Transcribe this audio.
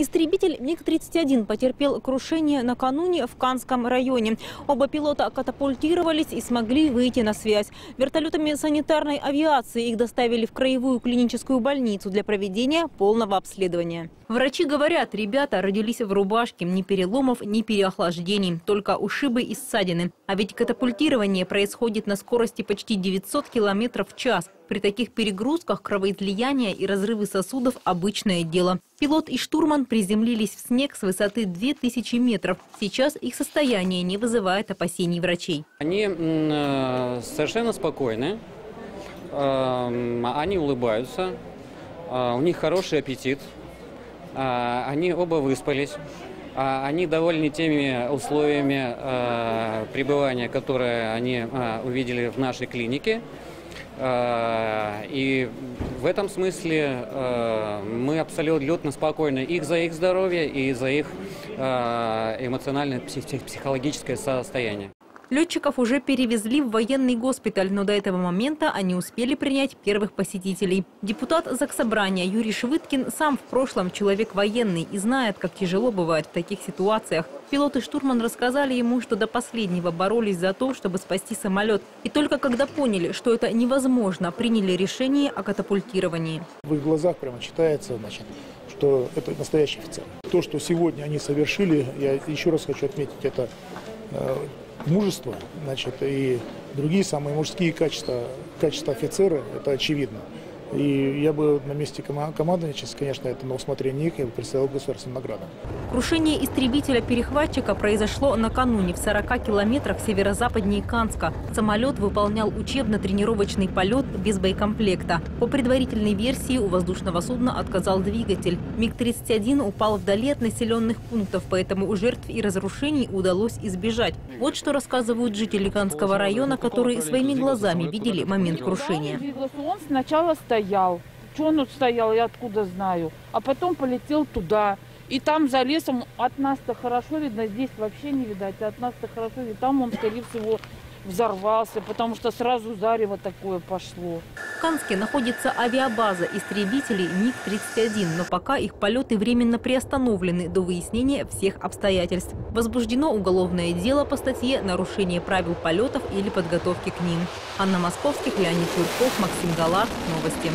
Истребитель МиГ-31 потерпел крушение накануне в Канском районе. Оба пилота катапультировались и смогли выйти на связь. Вертолетами санитарной авиации их доставили в краевую клиническую больницу для проведения полного обследования. Врачи говорят, ребята родились в рубашке, ни переломов, ни переохлаждений, только ушибы и ссадины. А ведь катапультирование происходит на скорости почти 900 км в час. При таких перегрузках кровоизлияние и разрывы сосудов – обычное дело. Пилот и штурман приземлились в снег с высоты 2000 метров. Сейчас их состояние не вызывает опасений врачей. Они э, совершенно спокойны, э, они улыбаются, э, у них хороший аппетит, они оба выспались. Они довольны теми условиями пребывания, которые они увидели в нашей клинике. И в этом смысле мы абсолютно спокойны их за их здоровье и за их эмоциональное психологическое состояние. Летчиков уже перевезли в военный госпиталь, но до этого момента они успели принять первых посетителей. Депутат Заксобрания Юрий Швыткин сам в прошлом человек военный и знает, как тяжело бывает в таких ситуациях. Пилот и штурман рассказали ему, что до последнего боролись за то, чтобы спасти самолет. И только когда поняли, что это невозможно, приняли решение о катапультировании. В их глазах прямо читается, значит, что это настоящий офицер. То, что сегодня они совершили, я еще раз хочу отметить, это э, мужество, значит, и другие самые мужские качества, качества офицера, это очевидно. И я бы на месте командования, конечно, это на усмотрение их, я бы представил государственным наградам. Крушение истребителя-перехватчика произошло накануне в 40 километрах северо-западнее Канска. Самолет выполнял учебно-тренировочный полет без боекомплекта. По предварительной версии у воздушного судна отказал двигатель. МиГ-31 упал вдали от населенных пунктов, поэтому у жертв и разрушений удалось избежать. Вот что рассказывают жители Канского района, которые своими глазами видели момент крушения. Он сначала стоял стоял. Что он тут стоял, я откуда знаю. А потом полетел туда. И там за лесом от нас-то хорошо видно, здесь вообще не видать. А от нас-то хорошо видно. Там он, скорее всего, взорвался, потому что сразу зарево такое пошло. В Канске находится авиабаза истребителей МиГ-31, но пока их полеты временно приостановлены до выяснения всех обстоятельств. Возбуждено уголовное дело по статье «Нарушение правил полетов или подготовки к ним». Анна Московских, Леонид Юрков, Максим Галат. Новости.